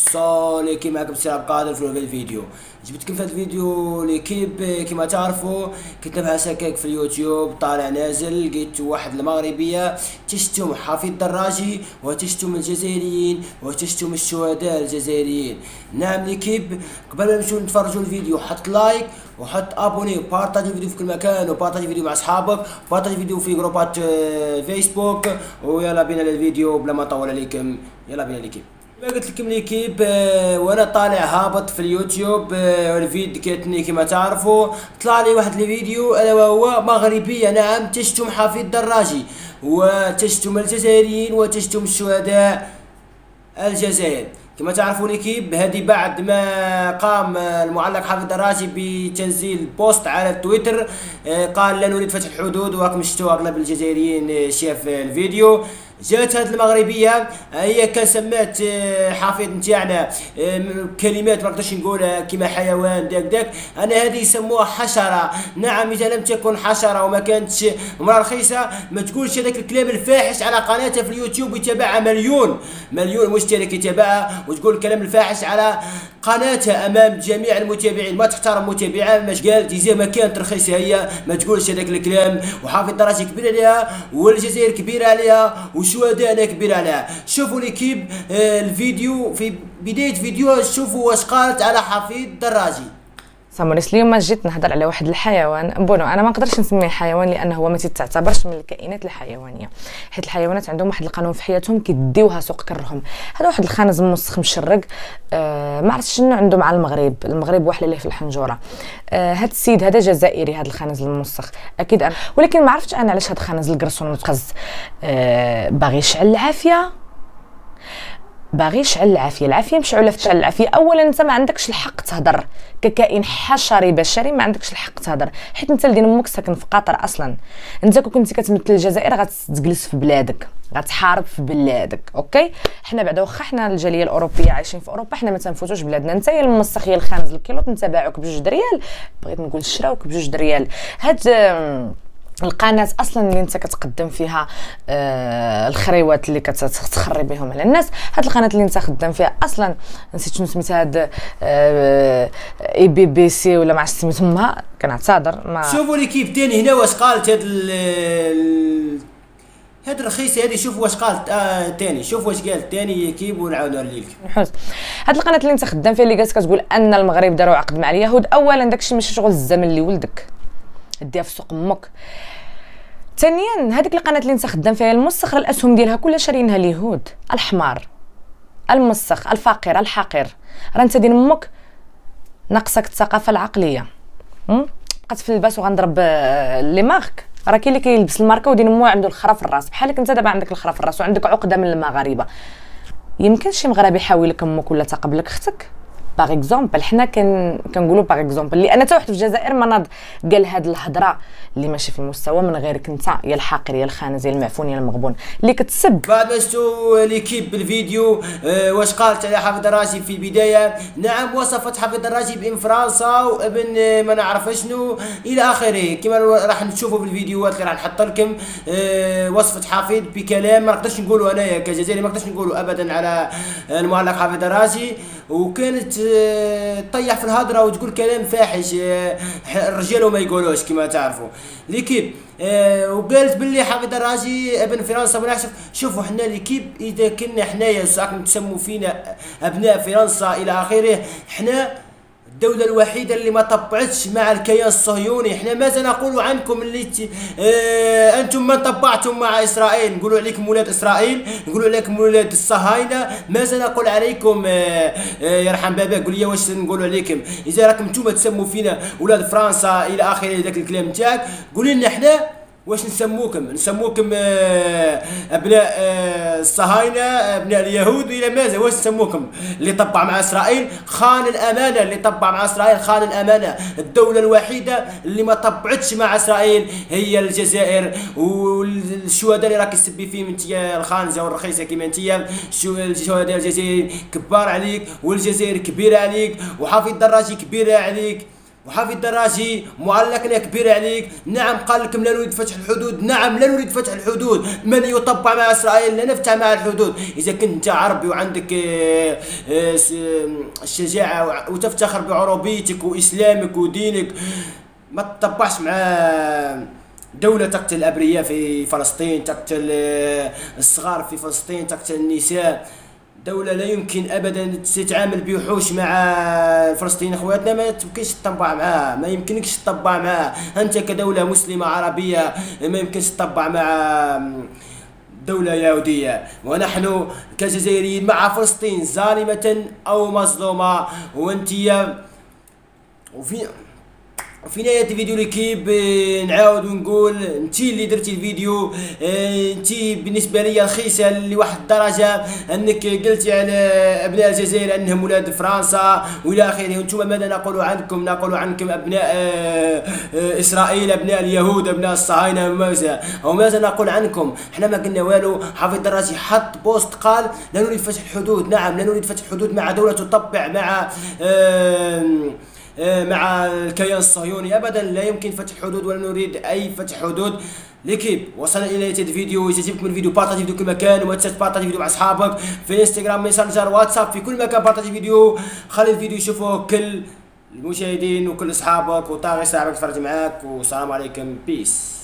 salut l'équipe معكم سي القادر في الفيديو. جبتكم في هذا الفيديو؟ l'équipe كما تعرفوا كنت نبحث هكاك في اليوتيوب طالع نازل لقيت واحد المغربية تشتم حفيظ دراجي وتشتم الجزائريين وتشتم الشهداء الجزائريين. نعم l'équipe قبل ما نمشيو نتفرجوا الفيديو حط like وحط abonné و partager الفيديو في كل مكان و partager الفيديو مع أصحابك partager الفيديو في جروبات آه، فيسبوك ويلا بينا للفيديو بلا ما نطول عليكم. يلا بينا l'équipe ما قلت لكم l'équipe آه، وأنا طالع هابط في اليوتيوب آه، الفيديو كاتني كما تعرفوا. طلع لي واحد الفيديو ألا وهو مغربيه نعم تشتم حفيظ دراجي وتشتم الجزائريين وتشتم الشهداء الجزائر. كما تعرفوا l'équipe هذه بعد ما قام المعلق حفيظ دراجي بتنزيل post على تويتر آه، قال لا نريد فتح الحدود وراكم شفتوا أغلب الجزائريين آه، شاف الفيديو. جات هذه المغربيه هي كان سمات آه، حافظ نتاعنا آه، كلمات ما نقدرش نقولها كما حيوان داك داك. أنا هذه يسموها حشرة. نعم إذا لم تكن حشرة وما كانتش امرأة رخيصة ما تقولش هذاك الكلام الفاحش على قناتها في اليوتيوب يتابعها مليون مليون مشترك يتابعها وتقول الكلام الفاحش على قناتها أمام جميع المتابعين. ما تحترم متابعها ماش قالت إذا ما كانت رخيصة هي ما تقولش هذاك الكلام. وحافظ دراسي كبير عليها والجزائر كبيرة عليها كبير عليها شوفوا l'équipe آه، الفيديو في بداية فيديو شوفوا واش قالت على حفيظ دراجي. ساموريس اليوم جيت نهضر على واحد الحيوان. bon أنا ما نقدرش نسميه حيوان لأنه هو ما تتعتبرش من الكائنات الحيوانية. حيت الحيوانات عندهم واحد القانون في حياتهم كيديوها سوق كرهم. هذا واحد الخنز موسخ مشرق. آه ما عرفتش شنو عنده مع المغرب. المغرب واحد ليه في الحنجرة. آه هذا السيد هذا جزائري هذا الخنز الموسخ أكيد أنا ولكن ما عرفتش أنا علاش هذا الخنز القرصون المتقز آه باغي يشعل العافية. باغي يشعل العافية. العافية مشعوله في تشعل العافية. اولا أنت ما عندكش الحق تهضر ككائن حشري بشري ما عندكش الحق تهضر حيت أنت لدين أمك ساكن في قطر أصلا. أنت كون كنتي كتمثل الجزائر غتجلس في بلادك. غتحارب في بلادك. OK؟ حنا بعدا واخا حنا الجالية الأوروبية عايشين في أوروبا حنا ما تنفوتوش بلادنا. انت يا المسخ يا الخانز الكيلو نتباعوك بجوج دريال. بغيت نقول شراوك بجوج دريال. هاد القناة أصلا اللي أنت كتقدم فيها آه الخريوات اللي كتخري بهم على الناس. هاد القناة اللي أنت خدام فيها أصلا نسيت شنو سميتها هاد آه إي بي بي سي ولا ما عرفت سميت امها كنعتذر ما شوفوا l'équipe تاني هنا واش قالت هاد هاد الرخيصة هادي شوفوا واش قالت آه تاني. شوفوا واش قالت تاني l'équipe ونعاود نوري لكم نحوس هاد القناة اللي أنت خدام فيها اللي جالس كتقول أن المغرب داروا عقد مع اليهود اولا داكشي ماشي شغل الزمن اللي ولدك. ديها في سوق أمك. ثانيا هذيك القناة اللي انت خدام فيها المسخ الاسهم ديالها كلها شارينها اليهود. الحمار المسخ الفقير الحقير. راه انت دين أمك ناقصك الثقافة العقلية? بقات في اللباس وغنضرب آه، لي مارك. راه كاين اللي كيلبس الماركة ودين مو عنده الخرا في الراس. بحالك انت دابا عندك الخرا في الراس وعندك عقدة من المغاربة. يمكن شي مغربي يحاول لك أمك ولا تقبلك؟ أختك؟ par exemple حنا كن كنقولوا par exemple لأن حتى واحد في الجزائر ما ناض قال هاد الهضرة اللي ماشي في المستوى من غيرك أنت يا الحاقر يا الخانز يا المعفون يا المغبون اللي كتسب. بعد ما شفتوا l'équipe بالفيديو آه واش قالت على حفيظ دراجي في البداية؟ نعم وصفت حفيظ دراجي بابن فرنسا وابن آه، ما نعرف شنو. إلى آخره كما راح نشوفوا في الفيديوهات اللي راح نحط لكم آه وصفة حافظ بكلام ما نقدرش نقولوا أنايا كجزائري ما نقدرش نقولوا ابدا على المعلق حافظ الراشي وكانت آه، تطيح في الهضرة وتقول كلام فاحش آه، الرجال وما يقولوش كما تعرفوا. ليكيب آه، وقالت باللي حافظ الراجي ابن فرنسا ونحسب شوفوا حنا ليكيب إذا كنا حنايا راكم تسموا فينا أبناء فرنسا إلى آخره حنا الدولة الوحيدة اللي ما طبعتش مع الكيان الصهيوني. إحنا ماذا نقول عنكم اللي. آه أنتم ما طبعتم مع إسرائيل؟ نقولوا عليكم ولاد إسرائيل نقولوا عليكم ولاد الصهاينة. ماذا نقول عليكم؟ آه آه يرحم باباك قول لي واش نقولوا عليكم؟ إذا راكم أنتم تسموا فينا ولاد فرنسا إلى آخره ذاك الكلام نتاعك قولي لنا إحنا واش نسموكم؟ نسموكم آه، أبناء آه، الصهاينة أبناء اليهود إلى ماذا؟ واش نسموكم؟ اللي طبع مع إسرائيل خان الأمانة. اللي طبع مع إسرائيل خان الأمانة. الدولة الوحيدة اللي ما طبعتش مع إسرائيل هي الجزائر. والشهداء اللي راك تسبي فيهم أنت الخانزه والرخيصه كيما أنت الشهداء الجزائر كبار عليك والجزائر كبيرة عليك وحافظ دراجي كبيرة عليك. وحافظ الدراجي معلقنا كبير عليك. نعم قال لكم لا نريد فتح الحدود. نعم لا نريد فتح الحدود. من يطبع مع إسرائيل؟ لا نفتح مع الحدود. إذا كنت انت عربي وعندك آه، آه، الشجاعه وع- وتفتخر بعربيتك وإسلامك ودينك ما تطبعش مع دولة تقتل الأبرياء في فلسطين تقتل آه، الصغار في فلسطين تقتل النساء. دولة لا يمكن أبدا تتعامل بوحوش مع الفلسطينيين أخواتنا ما تمكنش تطبع معها ما يمكنكش تطبع معها أنت كدولة مسلمة عربية ما يمكنش تطبع مع دولة يهودية. ونحن كجزائريين مع فلسطين ظالمة أو مظلومة. وانتيا وفي وفي نهاية الفيديو ليكيب آه، نعاود ونقول انتي اللي درتي الفيديو آه، انتي بالنسبة لي رخيصة لواحد الدرجة انك قلتي على أبناء الجزائر أنهم ولاد فرنسا وإلى آخره. وأنتم ماذا نقول عنكم؟ نقول عنكم أبناء آه، إسرائيل أبناء اليهود أبناء الصهاينة وماذا وماذا نقول عنكم؟ إحنا ما قلنا والو. حافظ الدراجي حط بوست قال لا نريد فتح الحدود نعم لا نريد فتح الحدود مع دولة تطبع مع آه، مع الكيان الصهيوني. ابدا لا يمكن فتح حدود ولا نريد أي فتح حدود. l'équipe وصلنا إلى نهايه الفيديو اذا عجبكم الفيديو partager الفيديو كل مكان وما تنساش ت partager الفيديو مع أصحابك في إنستغرام ميسنجر واتساب في كل مكان partager الفيديو خلي الفيديو يشوفوه كل المشاهدين وكل أصحابك و taguer صاحبك يتفرج معاك. والسلام عليكم. peace